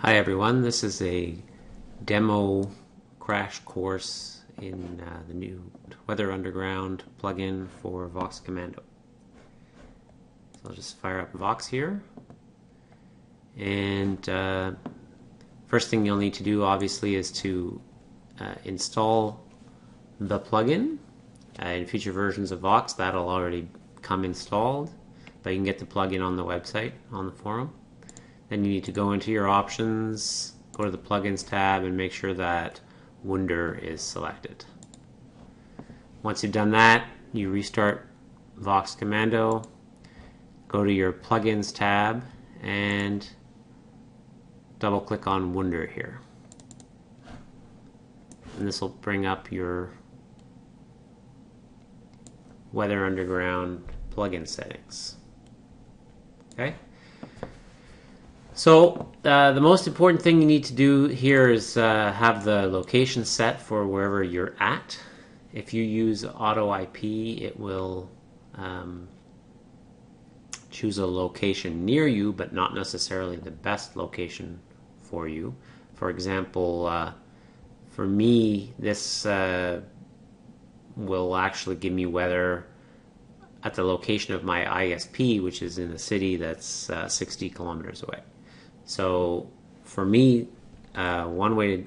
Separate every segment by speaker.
Speaker 1: Hi everyone, this is a demo crash course in uh, the new Weather Underground plugin for Vox Commando. So I'll just fire up Vox here. And uh, first thing you'll need to do obviously is to uh, install the plugin. Uh, in future versions of Vox that'll already come installed, but you can get the plugin on the website, on the forum. Then you need to go into your options, go to the plugins tab and make sure that Wunder is selected. Once you've done that, you restart Vox Commando, go to your plugins tab and double click on Wunder here. And this will bring up your Weather Underground plugin settings. Okay? So uh, the most important thing you need to do here is uh, have the location set for wherever you're at. If you use auto IP, it will um, choose a location near you, but not necessarily the best location for you. For example, uh, for me, this uh, will actually give me weather at the location of my ISP, which is in a city that's uh, 60 kilometers away. So for me, uh, one way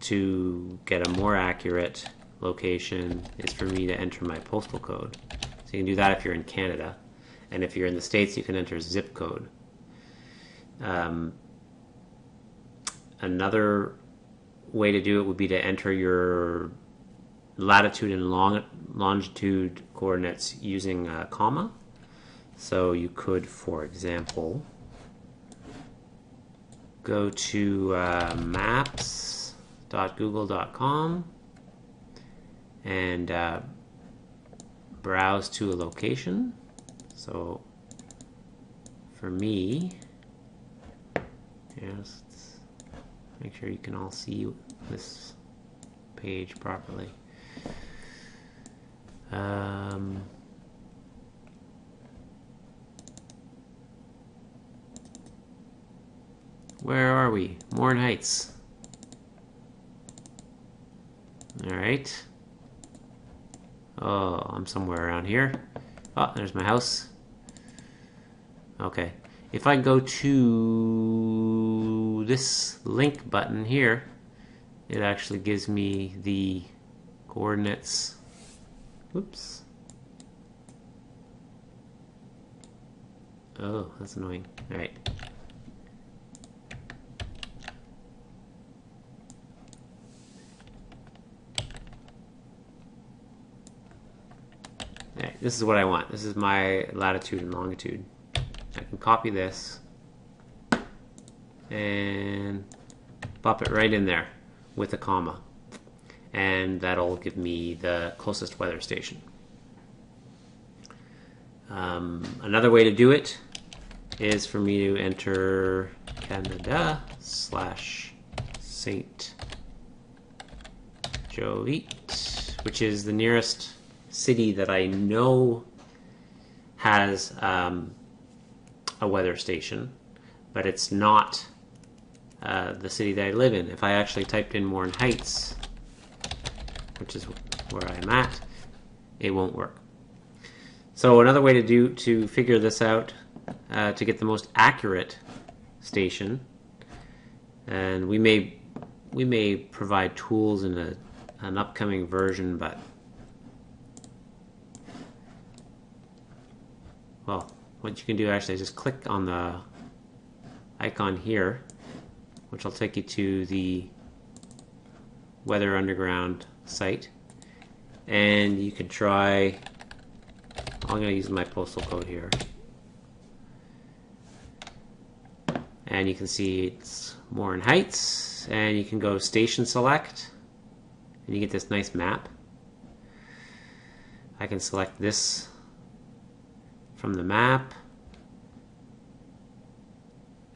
Speaker 1: to, get a more accurate location is for me to enter my postal code. So you can do that if you're in Canada. And if you're in the States, you can enter zip code. Um, another way to do it would be to enter your latitude and long, longitude coordinates using a comma. So you could, for example, go to uh, maps.google.com and uh, browse to a location. So for me, just make sure you can all see this page properly. Um, Where are we? Morin Heights. Alright. Oh, I'm somewhere around here. Oh, there's my house. Okay. If I go to this link button here, it actually gives me the coordinates. Oops. Oh, that's annoying. Alright. This is what I want. This is my latitude and longitude. I can copy this and pop it right in there with a comma. And that'll give me the closest weather station. Um, another way to do it is for me to enter Canada slash St. Jovite, which is the nearest city that I know has um, a weather station, but it's not uh, the city that I live in. If I actually typed in Morin Heights, which is where I'm at, it won't work. So another way to do to figure this out, uh, to get the most accurate station, and we may we may provide tools in a, an upcoming version, but well, what you can do actually is just click on the icon here, which will take you to the Weather Underground site. And you can try, I'm going to use my postal code here. And you can see it's Morin Heights, and you can go station select, and you get this nice map. I can select this from the map.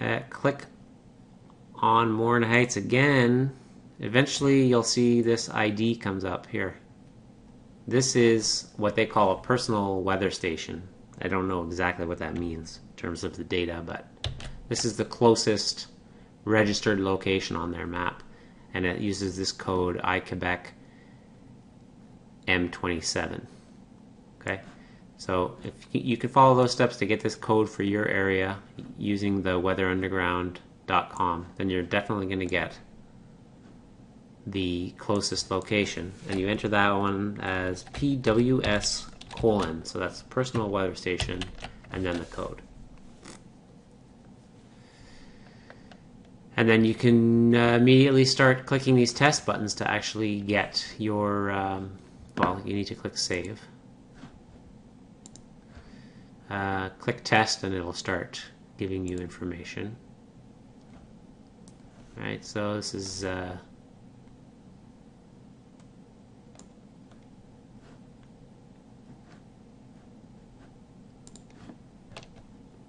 Speaker 1: Uh, click on Morin Heights again. Eventually you'll see this ID comes up here. This is what they call a personal weather station. I don't know exactly what that means in terms of the data, but this is the closest registered location on their map, and it uses this code iQuebec M27. So if you can follow those steps to get this code for your area using the weatherunderground.com, then you're definitely going to get the closest location, and you enter that one as PWS colon. So that's personal weather station, and then the code. And then you can uh, immediately start clicking these test buttons to actually get your. Um, well, you need to click save. Uh, click test, and it'll start giving you information. All right, so this is. Uh,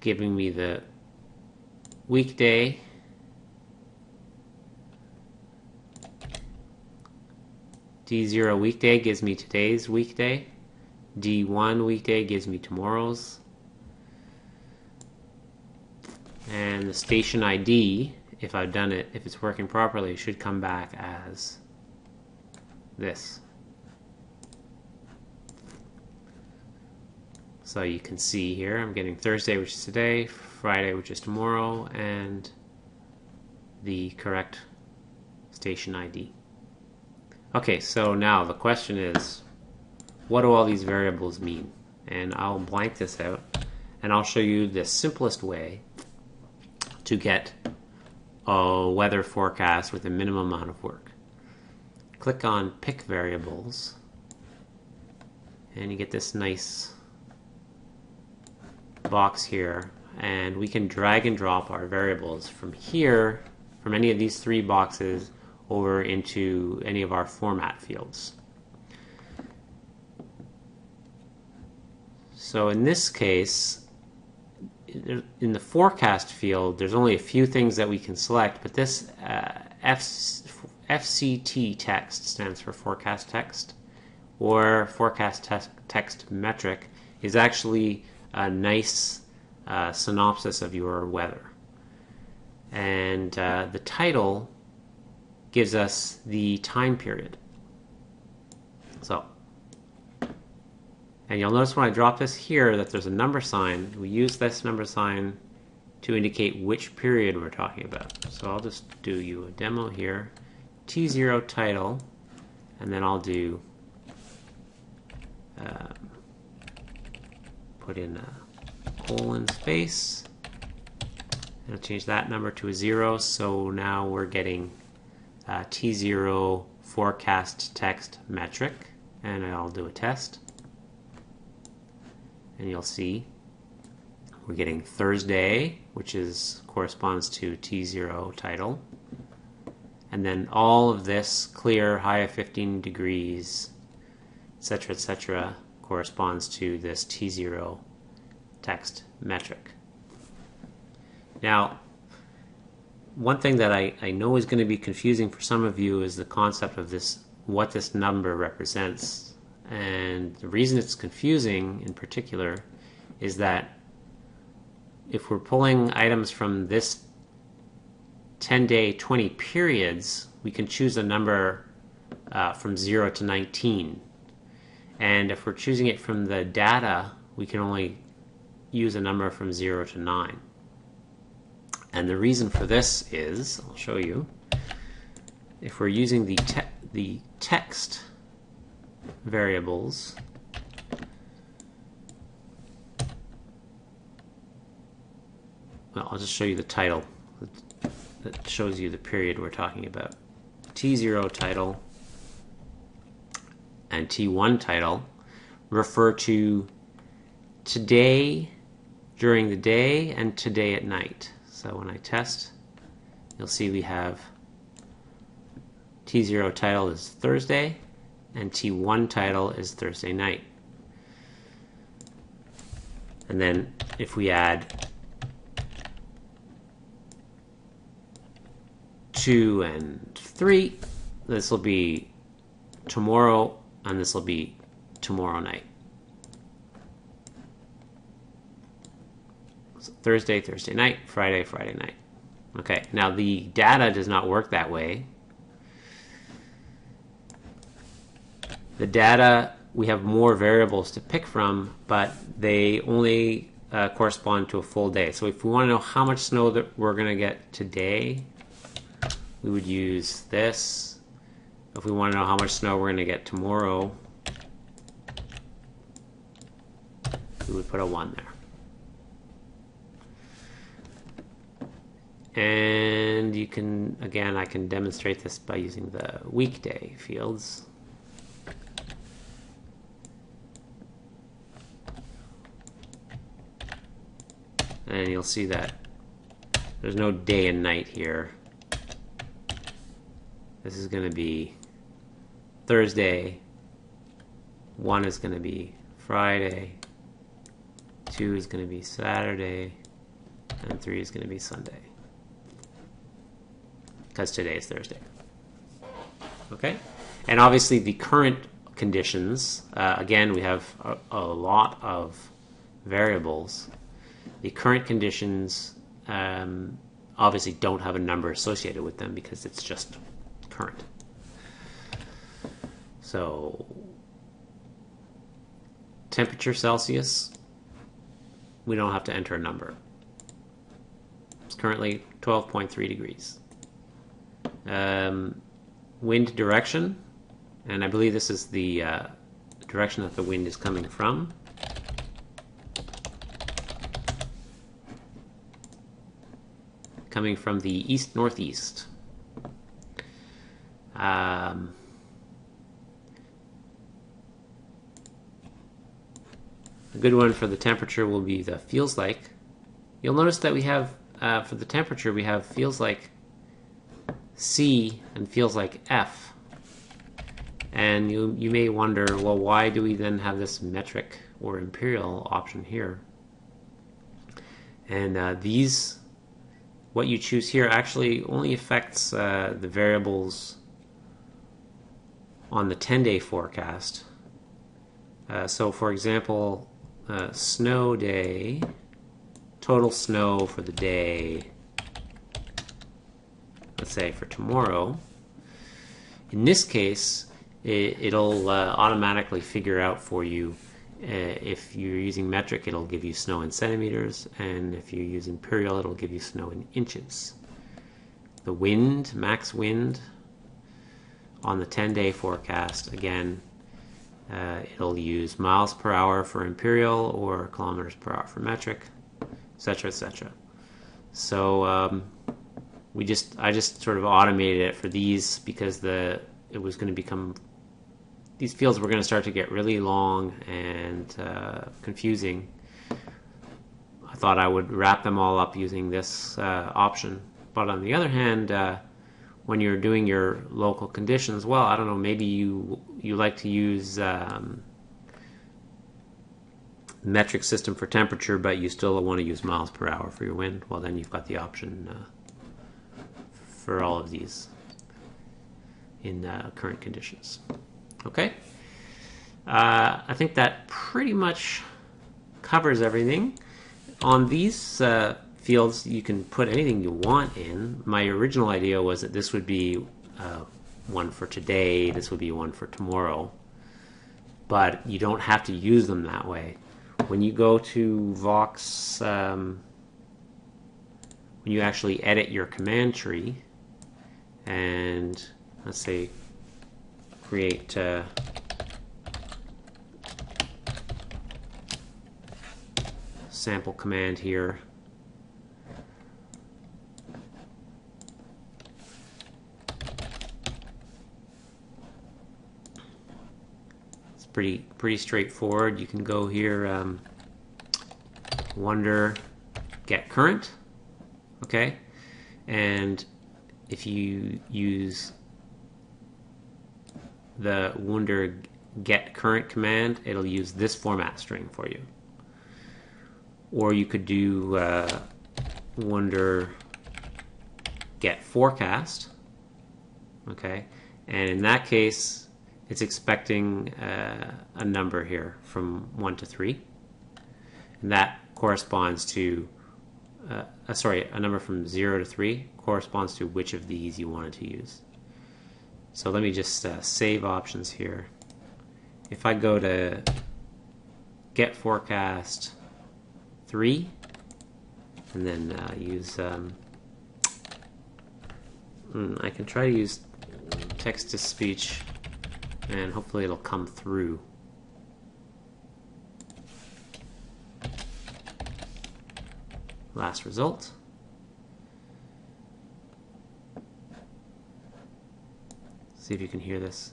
Speaker 1: giving me the weekday D0 weekday gives me today's weekday. D1 weekday gives me tomorrow's. And the station ID, if I've done it, if it's working properly, should come back as this. So you can see here, I'm getting Thursday, which is today, Friday, which is tomorrow, and the correct station ID. Okay, so now the question is, what do all these variables mean? And I'll blank this out, and I'll show you the simplest way to get a weather forecast with a minimum amount of work. Click on Pick Variables, and you get this nice box here and we can drag and drop our variables from here, from any of these three boxes, over into any of our format fields. So in this case, in the forecast field, there's only a few things that we can select, but this uh, F, FCT text stands for forecast text, or forecast te text metric is actually a nice uh, synopsis of your weather. And uh, the title gives us the time period. So, and you'll notice when I drop this here that there's a number sign. We use this number sign to indicate which period we're talking about. So I'll just do you a demo here. T0 title, and then I'll do uh, put in a colon space. And I'll change that number to a zero. So now we're getting uh, T0 forecast text metric. And I'll do a test. And you'll see we're getting Thursday, which is corresponds to T0 title. And then all of this clear, high of 15 degrees, etc., etc., corresponds to this T0 text metric. Now, one thing that I, I know is going to be confusing for some of you is the concept of this, what this number represents. And the reason it's confusing in particular is that if we're pulling items from this 10 day 20 periods, we can choose a number uh, from 0 to 19 and if we're choosing it from the data, we can only use a number from 0 to 9. And the reason for this is, I'll show you, if we're using the, te the text variables, well, I'll just show you the title that shows you the period we're talking about. T0 title and T1 title refer to today during the day and today at night. So when I test, you'll see we have T0 title is Thursday and T1 title is Thursday night. And then if we add 2 and 3, this will be tomorrow and this will be tomorrow night. Thursday, Thursday night, Friday, Friday night. Okay, now the data does not work that way. The data, we have more variables to pick from, but they only uh, correspond to a full day. So if we want to know how much snow that we're going to get today, we would use this. If we want to know how much snow we're going to get tomorrow, we would put a 1 there. And you can, again, I can demonstrate this by using the weekday fields. And you'll see that there's no day and night here. This is going to be Thursday. One is going to be Friday. Two is going to be Saturday. And three is going to be Sunday. Because today is Thursday. Okay? And obviously, the current conditions uh, again, we have a, a, lot of variables. The current conditions um, obviously don't have a number associated with them because it's just current. So, temperature Celsius, we don't have to enter a number. It's currently 12.3 degrees. Um, wind direction, and I believe this is the uh, direction that the wind is coming from. Coming from the east northeast. Um, a good one for the temperature will be the feels like. You'll notice that we have, uh, for the temperature, we have feels like C and feels like F. And you, you may wonder, well, why do we then have this metric or imperial option here? And uh, these, what you choose here actually only affects uh, the variables on the 10 day forecast. Uh, so, for example, uh, snow day, total snow for the day, let's say for tomorrow. In this case, it, will uh, automatically figure out for you if you're using metric, it'll give you snow in centimeters, and if you use imperial, it'll give you snow in inches. The wind, max wind, on the 10 day forecast, again, uh, it'll use miles per hour for imperial or kilometers per hour for metric, etc., etc. So um, we just, I just sort of automated it for these because the it was going to become these fields were going to start to get really long and uh, confusing. I thought I would wrap them all up using this uh, option, but on the other hand uh, when you're doing your local conditions, well, I don't know, maybe you you like to use um, metric system for temperature, but you still want to use miles per hour for your wind. Well, then you've got the option uh, for all of these in uh, current conditions. Okay, uh, I think that pretty much covers everything on these uh, fields you can put anything you want in. My original idea was that this would be uh, one for today, this would be one for tomorrow, but you don't have to use them that way. When you go to Vox, um, when you actually edit your command tree, and let's say create uh, sample command here It's pretty pretty straightforward. You can go here, um, wunder, get current, okay, and if you use the wunder get current command, it'll use this format string for you. Or you could do uh, wunder get forecast, okay, and in that case it's expecting uh, a number here from 1 to 3. And that corresponds to uh, uh, sorry, a number from 0 to 3 corresponds to which of these you wanted to use. So let me just uh, save options here. If I go to get forecast 3 and then uh, use um, hmm, I can try to use text to speech and hopefully it'll come through. Last result. See if you can hear this.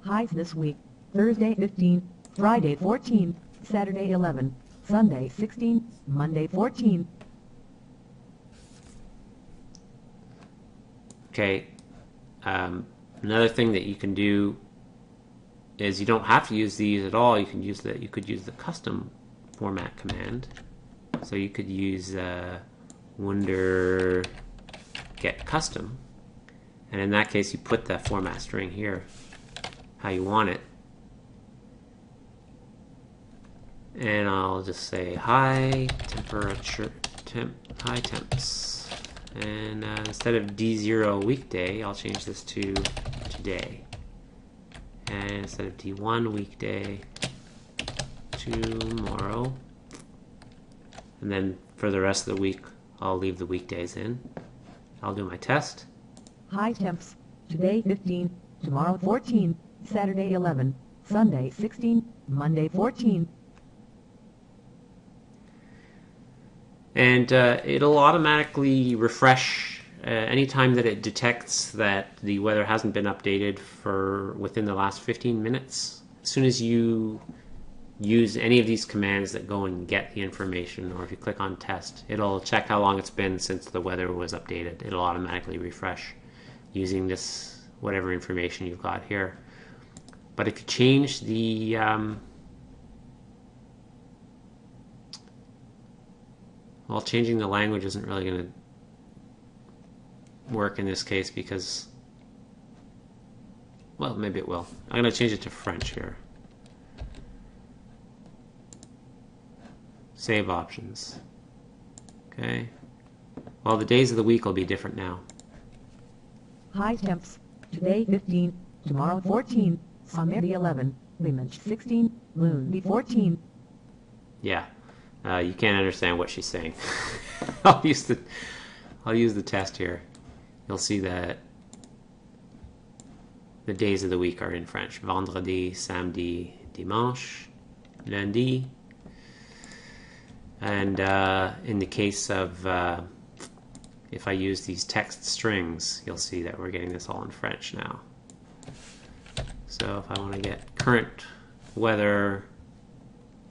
Speaker 2: Highs this week. Thursday 15, Friday 14, Saturday 11, Sunday 16, Monday 14.
Speaker 1: Okay. Um, another thing that you can do is you don't have to use these at all. You can use the you could use the custom format command. So you could use uh, wunder get custom, and in that case you put that format string here, how you want it, and I'll just say high temperature temp high temps, and uh, instead of D0 weekday, I'll change this to today, and instead of D1 weekday, tomorrow. And then for the rest of the week, I'll leave the weekdays in. I'll do my test.
Speaker 2: High temps. Today 15, tomorrow 14, Saturday 11, Sunday 16, Monday 14.
Speaker 1: And uh, it'll automatically refresh uh, anytime that it detects that the weather hasn't been updated for within the last 15 minutes. As soon as you use any of these commands that go and get the information, or if you click on test, it'll check how long it's been since the weather was updated. It'll automatically refresh using this whatever information you've got here. But if you change the um, well, changing the language isn't really going to work in this case because well, maybe it will. I'm going to change it to French here. Save options. Okay. Well, the days of the week will be different now.
Speaker 2: High temps. Today 15, tomorrow 14, Sunday 11, Dimanche 16, Monday 14.
Speaker 1: Yeah. Uh, you can't understand what she's saying. I'll use the I'll use the test here. You'll see that the days of the week are in French. Vendredi, samedi, dimanche, lundi. And uh, in the case of uh, if I use these text strings, you'll see that we're getting this all in French now. So if I want to get current weather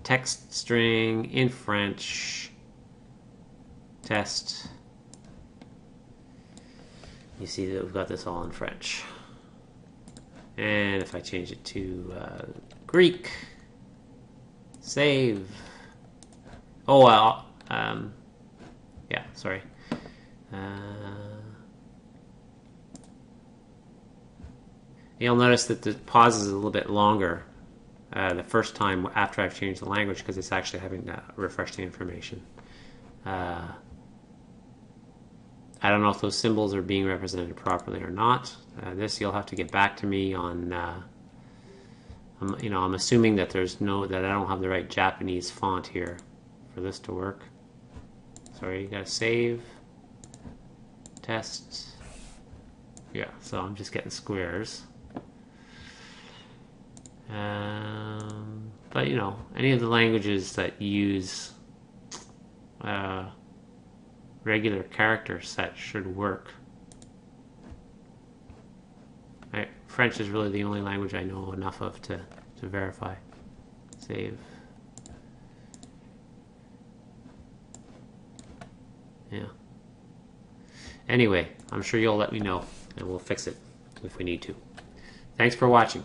Speaker 1: text string in French test, you see that we've got this all in French. And if I change it to uh, Greek, save. Oh, well, um, yeah, sorry. Uh, you'll notice that the pause is a little bit longer uh, the first time after I've changed the language because it's actually having to refresh the information. Uh, I don't know if those symbols are being represented properly or not. Uh, this you'll have to get back to me on. Uh, I'm, you know, I'm assuming that there's no that I don't have the right Japanese font here for this to work. Sorry, you gotta save, test. Yeah, so I'm just getting squares. Um, but you know, any of the languages that use uh, regular character set should work. I, French is really the only language I know enough of to, to verify. Save. Yeah. Anyway, I'm sure you'll let me know and we'll fix it if we need to. Thanks for watching.